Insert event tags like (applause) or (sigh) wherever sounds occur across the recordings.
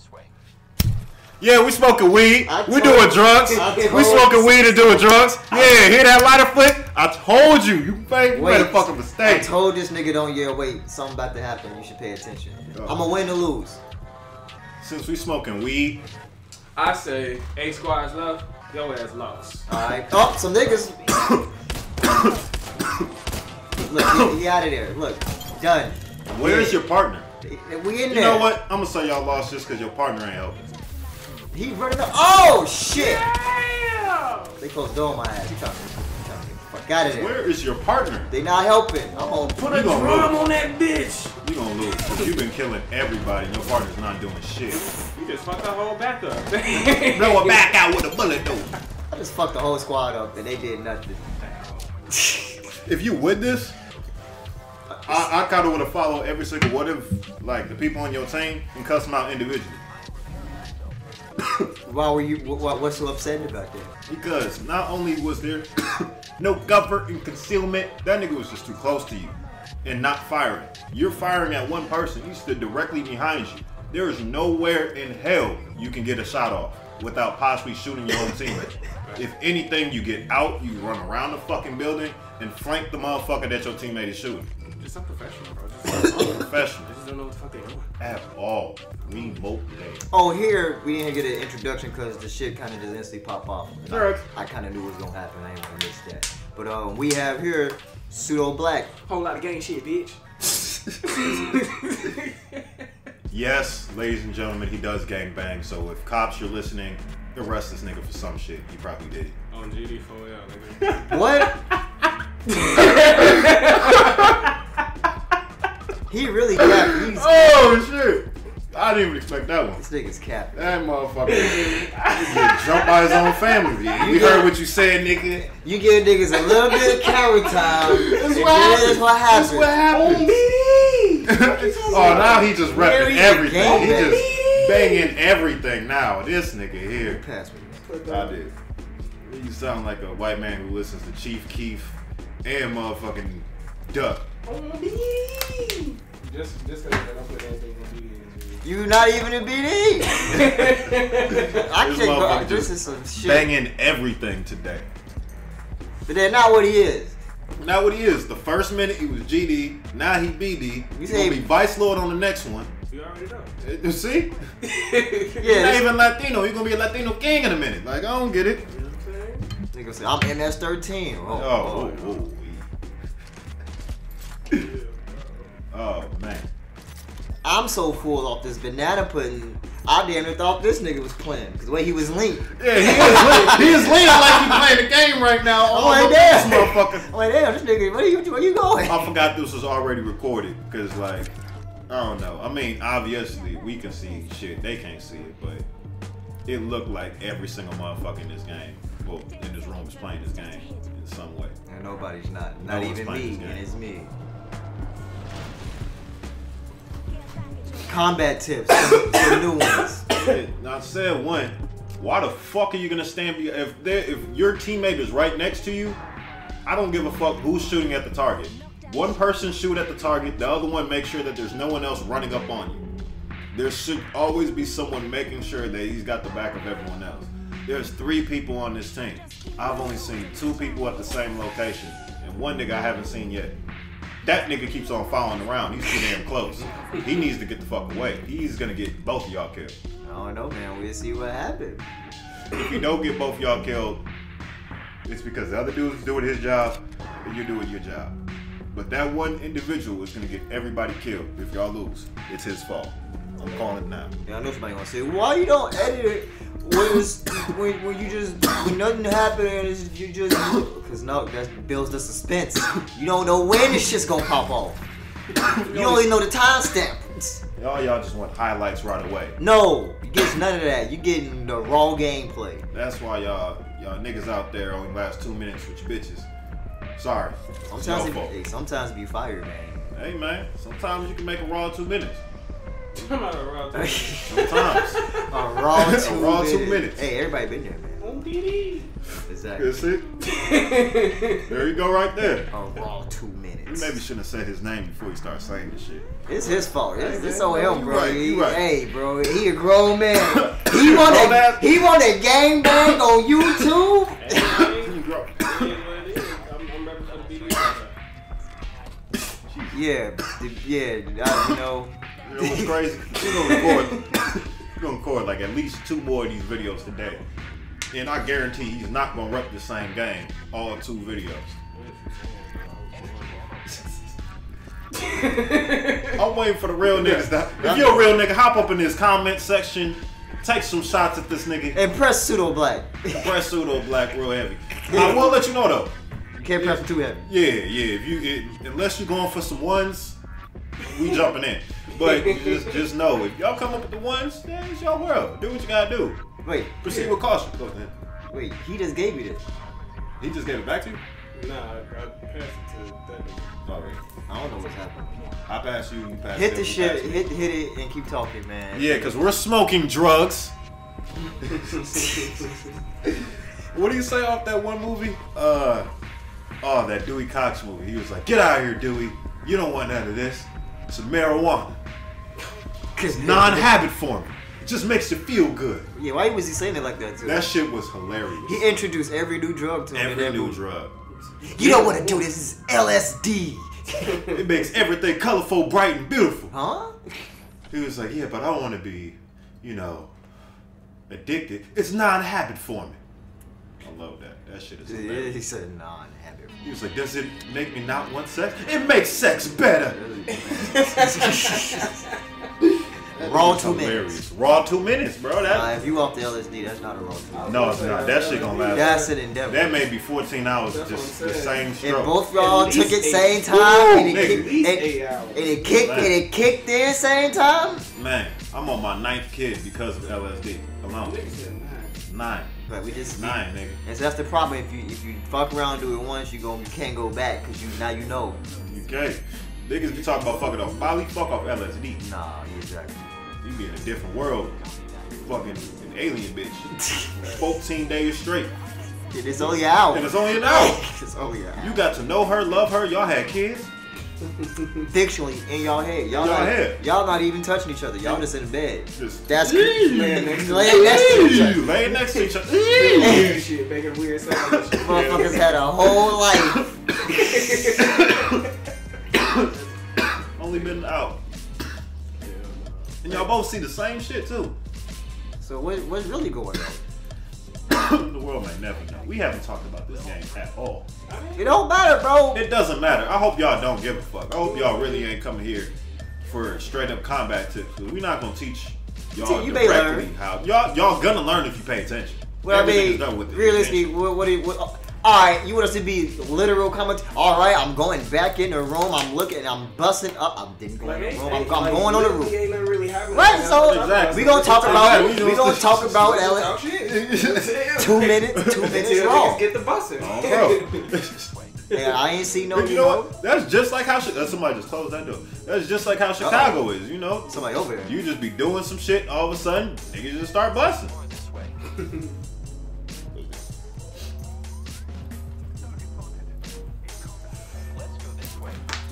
this way. Yeah, we smoking weed. I We told- doing drugs. We smoking weed and doing drugs. Yeah, hear that lighter flick? I told you. You fake. You better fucking mistake. I told this nigga don't yeah wait, something about to happen. You should pay attention. Oh. I'ma win or lose. Since we smoking weed, I say eight squads left. Your ass lost. Alright. Oh, some niggas. (coughs) Look, he, he out of there. Look, done. where's your partner? We in You there. know what? I'm gonna say y'all lost just because your partner ain't helping. He running up. Oh shit! Damn! They closed the door on my ass. He trying to, he trying to get the fuck out of there. Where is your partner? They not helping. I'm on. Put You a gonna drum lose. on that bitch. You gonna lose because you've been killing everybody. Your partner's not doing shit. You just fucked the whole back up. (laughs) Blow it back out with a bullet though. I just fucked the whole squad up and they did nothing. (laughs) If you with this, I, I kind of want to follow every single. What if like the people on your team and cuss them out individually? (coughs) Why were you? What, what's so upset about that? Because not only was there (coughs) no cover and concealment, that nigga was just too close to you and not firing. You're firing at one person, he stood directly behind you. There is nowhere in hell you can get a shot off without possibly shooting your own teammate. If anything, you get out, you run around the fucking building and flank the motherfucker that your teammate is shooting. Just unprofessional, bro. Just, (laughs) Unprofessional they just don't know what the fuck they doing. at all. We mope game. Oh, here we didn't get an introduction because the shit kind of just instantly pop off. And I- I, kind of knew what was gonna happen. I ain't gonna miss that. But um, we have here pseudo black. Whole lot of gang shit, bitch. (laughs) Yes, ladies and gentlemen, he does gang bang. So if cops you're listening, arrest this nigga for some shit. He probably did. On GD4L, nigga. What? (laughs) he really capped. He's Oh shit! I didn't even expect that one. this nigga's capped. That motherfucker get jumped by his own family. We heard what you said, nigga. You give niggas a little bit of camera time, (laughs) and then that's what That's happens. what happened. (laughs) oh, now he just Where repping is everything. He just banging everything now. This nigga here. Pass me. I did. You sound like a white man who listens to Chief Keef and motherfucking Durk. Just, just because I don't put anything on GD. You not even a BD. (laughs) I can't go. motherfucker This just is some shit. Banging everything today. But that's not what he is. Not what he is, the first minute he was GD, now he BD. He's gonna be Vice Lord on the next one. You already know. Eh, you see? (laughs) Yeah, He's not even Latino. He's gonna be a Latino king in a minute. Like, I don't get it. You know what I'm saying? nigga said, I'm MS-13. Oh, Oh, oh, oh, oh. (laughs) Oh, man. I'm so full off this banana pudding. I damn near thought this nigga was playing because the way he was linked. Yeah, he is, lean- he is leaning like he playing the game right now. Oh, like, look at this motherfucker. Like, damn, this nigga, where you, where you going? I forgot this was already recorded because, like, I don't know. I mean, obviously, we can see shit. They can't see it, but it looked like every single motherfucker in this game, well, in this room is playing this game in some way. And nobody's not. Not one's even me, and it's me. Combat tips, the new ones. Now, I said one. Why the fuck are you gonna stand? If if your teammate is right next to you, I don't give a fuck who's shooting at the target. One person shoot at the target, the other one make sure that there's no one else running up on you. There should always be someone making sure that he's got the back of everyone else. There's three people on this team. I've only seen two people at the same location, and one nigga I haven't seen yet. That nigga keeps on following around. He's too damn close. He needs to get the fuck away. He's gonna get both of y'all killed. I don't know, man. We'll see what happens. If you don't get both of y'all killed, it's because the other dude's doing his job and you're doing your job. But that one individual is gonna get everybody killed if y'all lose. It's his fault. I'm calling it now. Yeah, I know somebody gonna say, why you don't edit it when, it's, when, when you just when nothing happened and it's, you just because no that builds the suspense. You don't know when this shit's gonna pop off. You don't even know the timestamp. Y'all, y'all just want highlights right away. No, you get none of that. You getting the raw gameplay. That's why y'all, y'all niggas out there only last two minutes with your bitches. Sorry. Sometimes, it, fault. hey, sometimes it be fire, man. Hey man, sometimes you can make a raw two minutes. I'm out of route. Sometimes. A raw A two, raw minutes. two minutes. Hey, everybody been there, man. On DD. Exactly. That's it. (laughs) There you go right there. A raw two minutes. We maybe shouldn't have said his name before he started saying this shit. It's his fault. It's, Hey, it's man, on you him, bro. right, He- you right. Hey, bro, he a grown man. (coughs) He want Grown to ass- he want to gang bang on YouTube. You grow- It is what it is. I'm, I'm ready for the BDS. Yeah, the- yeah. uh, you know, You know what's crazy? We're gonna record. We're gonna record like at least two more of these videos today, and I guarantee he's not gonna rep the same game all two videos. (laughs) I'm waiting for the real niggas. To, if you're a real nigga, hop up in this comment section, take some shots at this nigga. and press pseudo black. Press pseudo black real heavy. (laughs) I will let you know though. You can't press too heavy. Yeah, yeah. If you it, unless you're going for some ones, we jumping in. But (laughs) just just know if y'all come up with the ones, then it's your world. Do what you gotta do. Wait, Proceed with caution. Go ahead. wait. He just gave me this. He just gave it back to you. Nah, I, I passed it to that nigga. All right. I don't know what's happening. I pass you. You pass. Hit the shit. Hit hit it and keep talking, man. Yeah, cause we're smoking drugs. (laughs) What do you say off that one movie? Uh, oh, that Dewey Cox movie. He was like, "Get out of here, Dewey. You don't want none of this. It's a marijuana. Cause Non-habit forming. It just makes you feel good." Yeah, why was he saying it like that too? That shit was hilarious. he introduced every new drug to him. Every new movie. drug. You don't want to do this. This is LSD. (laughs) It makes everything colorful, bright, and beautiful. Huh? He was like, "Yeah, but I don't want to be, you know, addicted. It's non-habit forming." I love that. That shit is Yeah, hilarious. he said non-habit. He was like, "Does it make me not want sex? It makes sex better." (laughs) Raw It's two minutes. hilarious. Raw two minutes, bro. Nah, That if you off the LSD, that's not a raw two minutes. no, it's not. That shit gonna last. That's an endeavor. That may be 14 hours, That's just the I'm same and stroke. both y'all took it least same eight. time, and it, Nigga. kicked, At and, and it kicked, and it kicked in same time. Man, I'm on my ninth kid because of LSD alone. Nine. But we just nine, nigga. And so that's the problem. If you if you fuck around and do it once, you go you can't go back because you now you know. You can't. Niggas be talking about fucking off Molly, fuck off LSD. Nah, exactly. You be in a different world. Fucking an alien bitch. (laughs) 14 days straight. It is only an hour. And it's only an hour. (laughs) it's only an hour. You got to know her, love her. Y'all had kids. (laughs) Fictionally in y'all head. Y'all Y'all not, head. y'all not even touching each other. Y'all just in bed. Just That's Laying next to laying next to each other. Laying next to each other. Weird shit, making weird sounds. Motherfuckers had a whole life. (coughs) Only been out. And y'all both see the same shit too. So what, what's really going on? (laughs) the world may never know. We haven't talked about this game at all. It don't matter, bro. It doesn't matter. I hope y'all don't give a fuck. I hope y'all really ain't coming here for straight up combat tips. We're not gonna teach y'all You directly how y'all y'all gonna learn if you pay attention. Well, I mean, is done with realistically, what, what, do you- what all right, you want us to be literal comment? All right, I'm going back in the room. I'm looking. I'm busting up. I didn't go in the room. I'm, I'm going on the roof. Really. Right, so Exactly. we gonna talk about Exactly. we gonna talk about Talk Ellen. (laughs) Two minutes, two (laughs) minutes Until wrong. get the busting. Oh, bro. Yeah, I ain't seen no. you know what? That's just like how Chi- somebody just closed that door. That's just like how Chicago is. You know, Somebody over there. you just be doing some shit. All of a sudden, niggas just start busting. (laughs)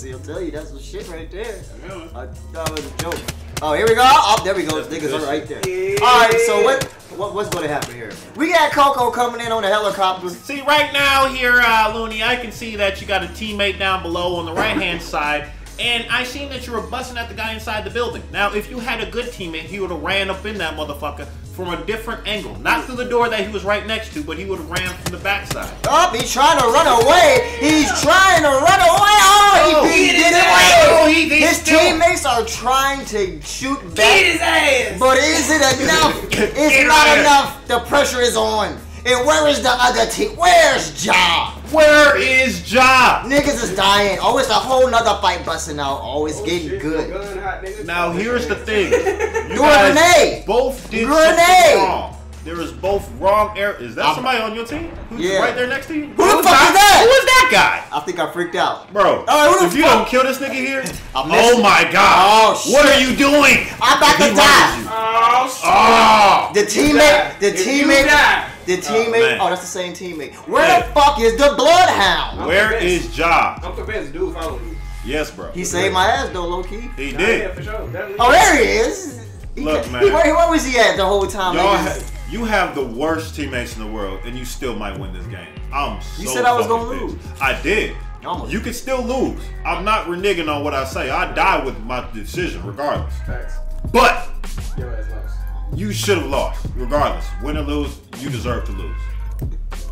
See, I'll tell you, that's the shit right there. Yeah. I thought it was a joke. Oh, here we go. Oh, there we go. That's Niggas are right there. Yeah. All right, so what, what what's going to happen here? We got Coco coming in on the helicopter. See, right now here, uh, Loony, I can see that you got a teammate down below on the right-hand (laughs) side, and I seen that you were busting at the guy inside the building. Now, if you had a good teammate, he would have ran up in that motherfucker from a different angle. Not through the door that he was right next to, but he would have ran from the backside. Oh, he's trying to run away. He's trying to run away. Oh, Oh, he, he did did it it. away. Oh, he His still- teammates are trying to shoot Beat back. his ass. But is it enough? (laughs) It's not enough. The pressure is on. And where is the other team? Where's Ja? Where is Ja? Niggas is dying. Oh, it's a whole nother fight busting out. Always Oh, getting shit, good. gun hot. Now, here's the thing. You (laughs) Do a grenade. both did Grenade. something wrong. There is both wrong air. Is that I'm- somebody on your team? Who's Yeah. right there next to you? Who the fuck is that? Who is that guy? I think I freaked out. Bro, Oh, who if you fuck? don't kill this nigga here, (laughs) I oh missed Oh it. my God! Oh, What are you doing? I'm about he to die. Oh, shit. Oh! The teammate, the teammate, die, The oh, teammate. man. Oh, that's the same teammate. Where Yeah. the fuck is the Bloodhound? Where convinced. is Ja? I'm convinced dude Follow you. Yes, bro. He saved my ass though, low key. He Nah, did. Yeah, for sure. Definitely. Oh, there he is. He Look, ca- man. Where, where was he at the whole time? Y'all, niggas? ha- you have the worst teammates in the world, and you still might win this game. I'm so You said I was gonna pissed. I did. Oh Almost. You can still lose. I'm not reneging on what I say. I die with my decision, regardless. Facts. But Your ass lost. You should have lost, regardless. Win or lose, you deserve to lose.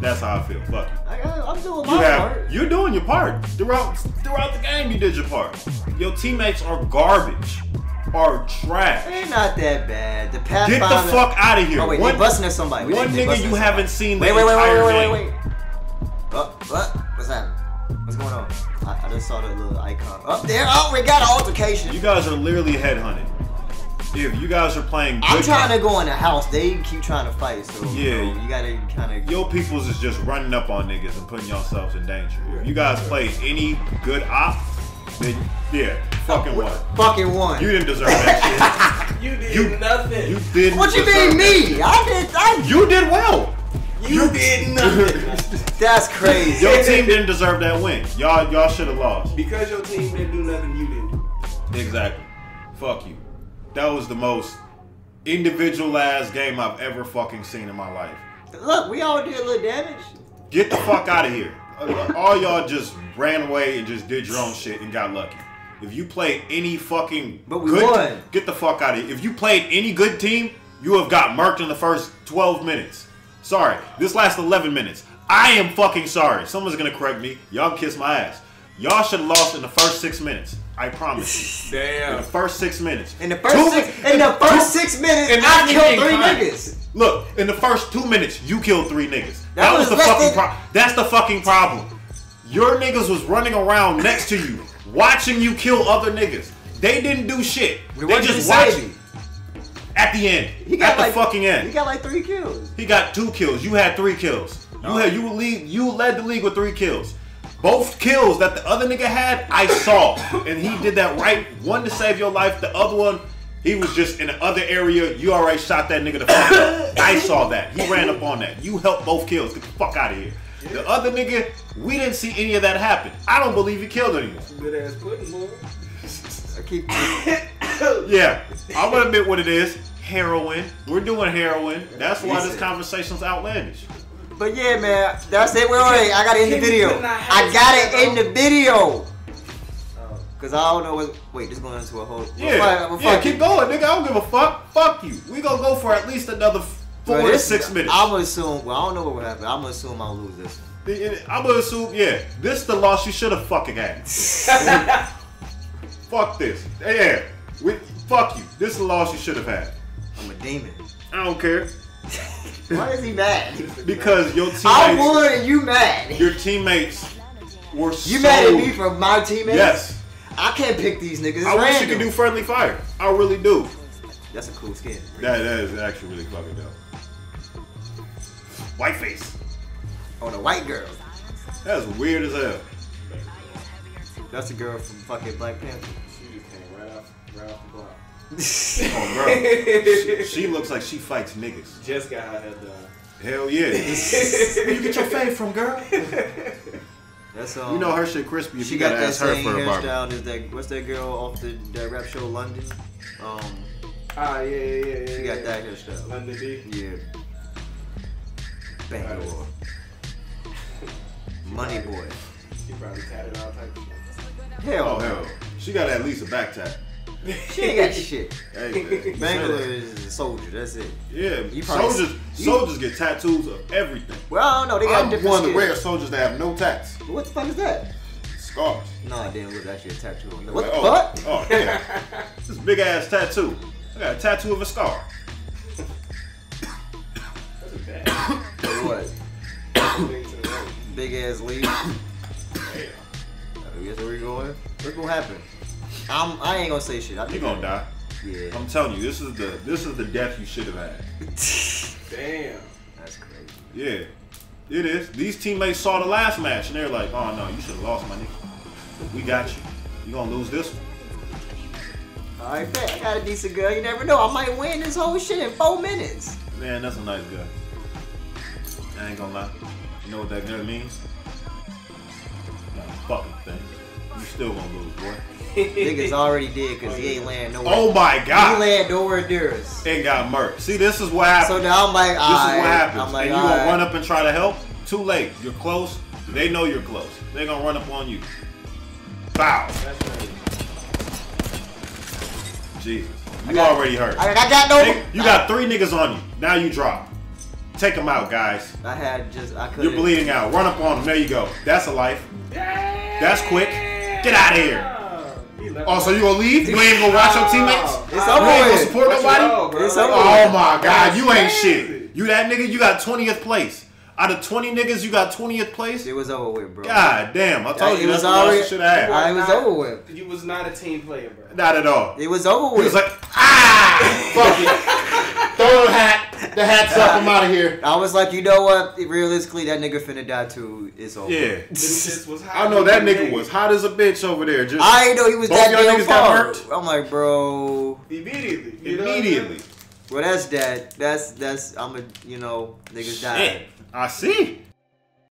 That's how I feel. Fuck you. I, am doing You my have part. you're doing your part throughout throughout the game. You did your part. Your teammates are garbage, are trash. They're not that bad. The path. Get the fuck out of here. Oh wait, one they busting at somebody. Wait, one nigga you haven't seen the Wait, wait, wait, wait, wait, wait, wait. Oh, what? What's happening? What's going on? I, I just saw the little icon. Up there. Oh, we got an altercation. You guys are literally headhunted. If you guys are playing good, I'm trying to go in the house. They keep trying to fight. So Yeah. you, know, you gotta kind of. Your peoples is just running up on niggas and putting yourselves in danger. If you guys play any good op, then yeah, fucking what? Fucking one. You didn't deserve that shit. (laughs) You did You- nothing. shit. You didn't. what you mean me? shit. I did. I. You did well. You did (laughs) nothing. That's crazy. Your team didn't deserve that win. Y'all, y'all should have lost. because your team didn't do nothing, you didn't. Exactly. Fuck you. That was the most individualized game I've ever fucking seen in my life. Look, we all did a little damage. Get the fuck out of here. All y'all just ran away and just did your own shit and got lucky. If you played any fucking But we good won. get the fuck out of here. If you played any good team, you have got murked in the first 12 minutes. Sorry, this last 11 minutes. I am fucking sorry. Someone's gonna correct me. Y'all kiss my ass. Y'all should have lost in the first six minutes. I promise you. (laughs) In the first six minutes. In the first Two- six, in the first six minutes, and I killed three kind. niggas. Look, in the first two minutes, you killed three niggas. That, That was, was the fucking than- problem. That's the fucking problem. Your niggas was running around next to you, watching you kill other niggas. They didn't do shit. We they just to save watched at the end. He got at the like, fucking He got like three kills. He got two kills. You had three kills. You Oh. had you lead you led the league with three kills. Both kills that the other nigga had, I saw, and he did that right. One to save your life. The other one, he was just in the other area. You already shot that nigga the fuck up. (coughs) I saw that. He ran up on that. You helped both kills. Get the fuck out of here. The other nigga, we didn't see any of that happen. I don't believe he killed anyone. Good ass pudding, boy. I keep. (coughs) (coughs) Yeah, I'm gonna admit what it is. Heroin. We're doing heroin. That's why this conversation's outlandish. But yeah, man, that's it. Wait, wait, I got it in the video. I got it, it in the video. Cause I don't know what. Wait, this going into a whole. Yeah, well, fuck- yeah, fuck keep it. going, nigga. I don't give a fuck. Fuck you. We gonna go for at least another four Bro, to this- six minutes. I'm gonna assume. Well, I don't know what will happen. I'm gonna assume I'll lose this. one. I'm gonna assume, yeah, this the loss you should have fucking had. (laughs) fuck this. Yeah, we, fuck you. This is the loss you should have had. I'm a demon. I don't care (laughs) Why is he mad? because your I teammates, won and you mad. your teammates were You so. mad at me for my teammates? Yes, I can't pick these niggas. It's I wish you could do friendly fire. I really do. That's a cool skin. That that is actually really fucking dope. White face. Oh, the white girl. That's weird as hell. That's the girl from fucking Black Panther. She just came right off, right off the block. Oh, (laughs) girl. she, she looks like she fights niggas. Just got her head done. Hell yeah. (laughs) Where you get your fave from, girl? That's um. You know her shit crispy if She you got gotta that ask her same for a hairstyle as that. What's that girl off the that rap show London? Um, Ah, yeah, yeah, yeah, yeah. she yeah. got that hairstyle. London D. Yeah. Bangalore. (laughs) Money boy. She probably tatted all types of shit. Hell Oh hell. She got at least a back tat. She ain't got shit. Hey, man. Bangalore is a soldier. That's it. Yeah, You probably- soldiers you- soldiers get tattoos of everything. Well, I don't know. They got I'm different one of the skin. rare soldiers that have no tats. What the fuck is that? Scars. No, it didn't look actually a tattoo. on there. What Like, the oh, fuck? Oh, damn. this is big ass tattoo. I got a tattoo of a scar. That's a bad. What? thing to the right. (coughs) Big ass leaf. Damn. I guess where we going? What's gonna happen? I'm. I ain't gonna say shit. I You think gonna die. Yeah. I'm telling you, this is the this is the death you should have had. (laughs) Damn. That's crazy. Yeah, it is. These teammates saw the last match and they're like, "Oh no, you should have lost, my nigga. We got you. You gonna lose this one." All right, bet. I got a decent girl. You never know. I might win this whole shit in four minutes. Man, that's a nice guy. I ain't gonna lie. You know what that gun means? Not a fucking thing. You still gonna lose, boy. (laughs) Niggas already did because he ain't land nowhere. Oh my god. he land nowhere near us. And got murked. See, this is what happens. So now I'm like, This is what happens. Like, and you gonna alright. run up and try to help? Too late. You're close. They know you're close. They gonna run up on you. Bow. That's right. Jesus. You got- already hurt. I, I got no. They- you got three niggas on you. Now you drop. Take them out, guys. I had just. I couldn't. You're bleeding out. Run up on them. There you go. That's a life. That's quick. Get out of here. Oh, so you gonna leave? You ain't gonna watch your teammates? It's You over ain't gonna support nobody? It's Oh my god, you ain't shit. You that nigga, you got 20th place. Out of 20 niggas, you got 20th place? It was over with, bro. God damn, I told It you was that's what already- else should have I- had. it was Not- over with. You was not a team player, bro. Not at all. It was over He with. was like, ah, (laughs) fuck it. Throw the hat. The hat's up. I'm out of here. I was like, you know what? Realistically, that nigga finna die too. It's over. Yeah. This shit was hot. I know that nigga was hot as a bitch over there. Just I didn't know he was Both that y'all damn niggas got far. murked? I'm like, bro. immediately. You know immediately. Well, that's that. That's that's. I'm a. You know, niggas died. Shit. I see.